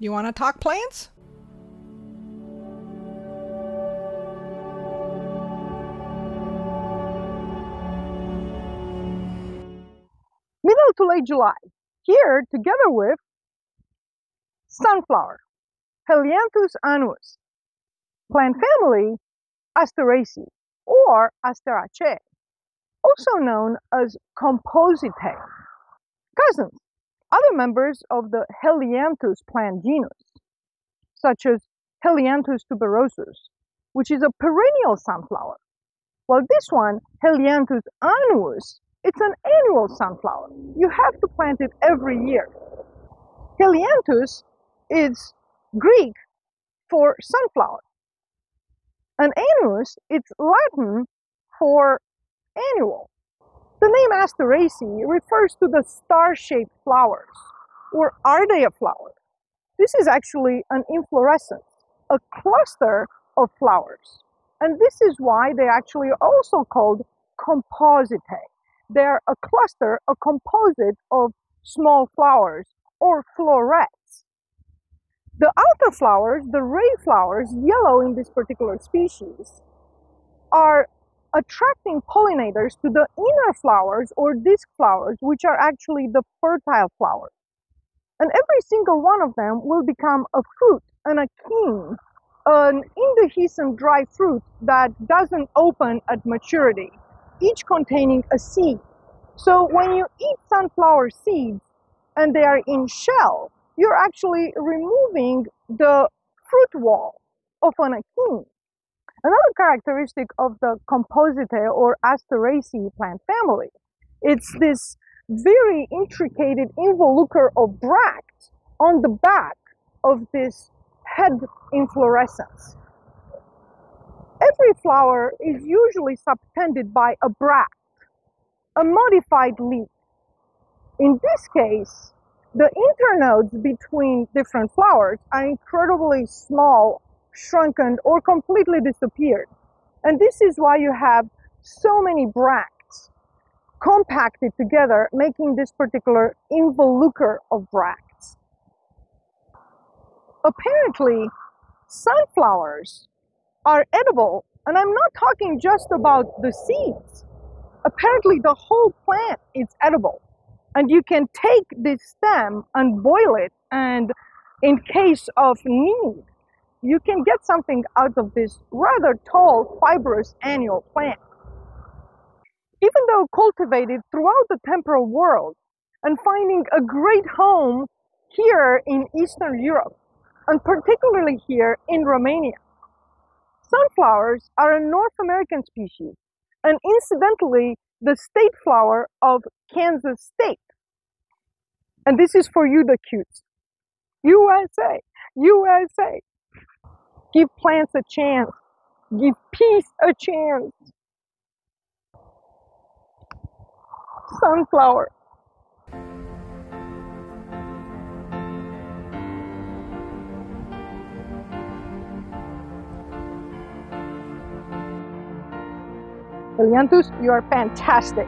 You want to talk plants? Middle to late July. Here, together with sunflower, Helianthus annuus, plant family Asteraceae or Asteraceae, also known as Compositae, cousins, other members of the Helianthus plant genus, such as Helianthus tuberosus, which is a perennial sunflower, while this one, Helianthus annuus, it's an annual sunflower. You have to plant it every year. Helianthus is Greek for sunflower. And annuus, it's Latin for annual. The name Asteraceae refers to the star-shaped flowers, or are they a flower. This is actually an inflorescence, a cluster of flowers. And this is why they actually are also called compositae. They're a cluster, a composite of small flowers or florets. The outer flowers, the ray flowers, yellow in this particular species, are attracting pollinators to the inner flowers or disc flowers, which are actually the fertile flowers. And every single one of them will become a fruit and a king, an indehiscent dry fruit that doesn't open at maturity each containing a seed. So when you eat sunflower seeds and they are in shell, you're actually removing the fruit wall of an achene. Another characteristic of the Compositae or Asteraceae plant family, it's this very intricate involucre of bracts on the back of this head inflorescence. Every flower is usually subtended by a bract, a modified leaf. In this case, the internodes between different flowers are incredibly small, shrunken, or completely disappeared. And this is why you have so many bracts compacted together, making this particular involucre of bracts. Apparently, sunflowers are edible. And I'm not talking just about the seeds. Apparently, the whole plant is edible. And you can take this stem and boil it, and in case of need, you can get something out of this rather tall, fibrous annual plant. Even though cultivated throughout the temperate world and finding a great home here in Eastern Europe, and particularly here in Romania, Sunflowers are a North American species and incidentally the state flower of Kansas State. And this is for you, the cutes. USA, USA. Give plants a chance. Give peace a chance. Sunflower. Helianthus, you are fantastic.